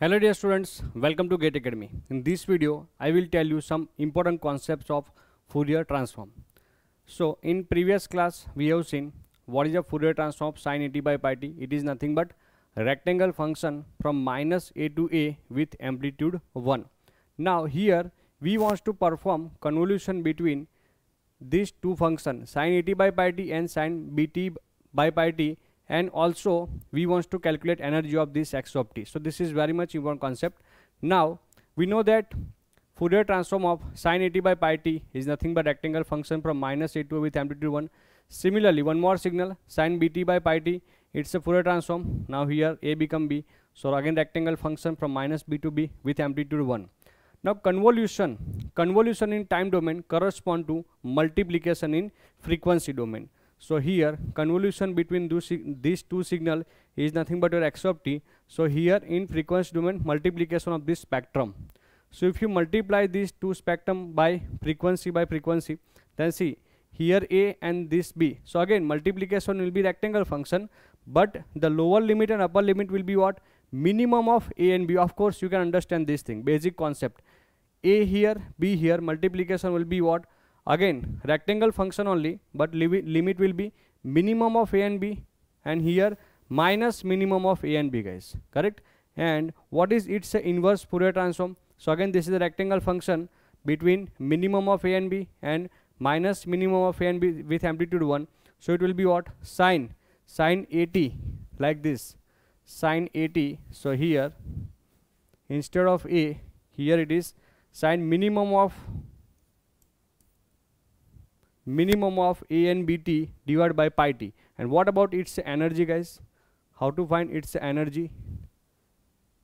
Hello dear students, welcome to Gate Academy. In this video, I will tell you some important concepts of Fourier transform. So in previous class, we have seen what is a Fourier transform of sine at by pi t. It is nothing but rectangle function from minus a to a with amplitude 1. Now here we want to perform convolution between these two functions sine at by pi t and sine bt by pi t and also we want to calculate energy of this x of t. So this is very much important concept. Now we know that Fourier transform of sine at by pi t is nothing but rectangle function from minus a to with amplitude 1. Similarly one more signal sine bt by pi t it's a Fourier transform. Now here a become b. So again rectangle function from minus b to b with amplitude 1. Now convolution, convolution in time domain correspond to multiplication in frequency domain. So here convolution between these two signal is nothing but your x of t. So here in frequency domain multiplication of this spectrum. So if you multiply these two spectrum by frequency by frequency then see here a and this b. So again multiplication will be rectangle function but the lower limit and upper limit will be what minimum of a and b of course you can understand this thing basic concept a here b here multiplication will be what again rectangle function only but limit will be minimum of a and b and here minus minimum of a and b guys. Correct? And what is its inverse Fourier transform? So again this is the rectangle function between minimum of a and b and minus minimum of a and b with amplitude 1 so it will be what? Sine. Sine at like this. Sine at so here instead of a here it is. Sine minimum of minimum of a and bt divided by pi t. And what about its energy guys? How to find its energy?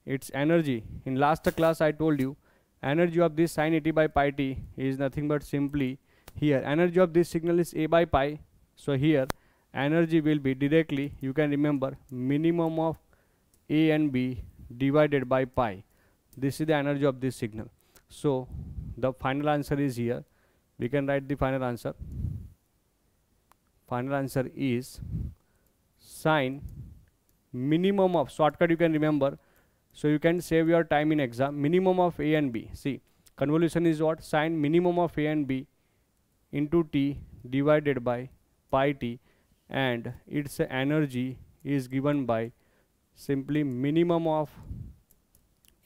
Its energy. In last class i told you energy of this sine at by pi t is nothing but simply here. Energy of this signal is a by pi. So here energy will be directly you can remember minimum of a and b divided by pi. This is the energy of this signal. So the final answer is here we can write the final answer. Final answer is sine minimum of shortcut you can remember. So you can save your time in exam. Minimum of a and b. See convolution is what? Sine minimum of a and b into t divided by pi t and its energy is given by simply minimum of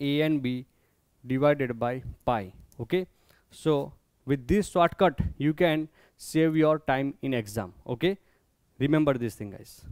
a and b divided by pi. Okay? So with this shortcut you can save your time in exam. Okay? Remember this thing guys